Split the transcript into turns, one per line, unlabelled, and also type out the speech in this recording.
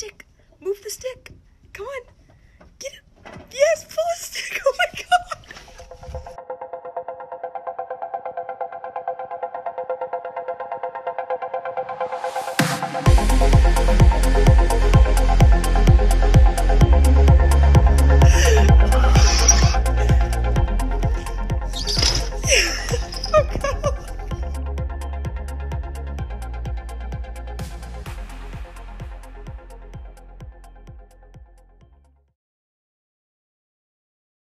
stick. Move the stick. Come on. Get it. Yes, pull the stick. Oh my god.
Thank